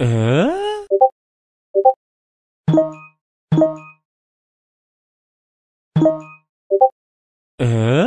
에? 에?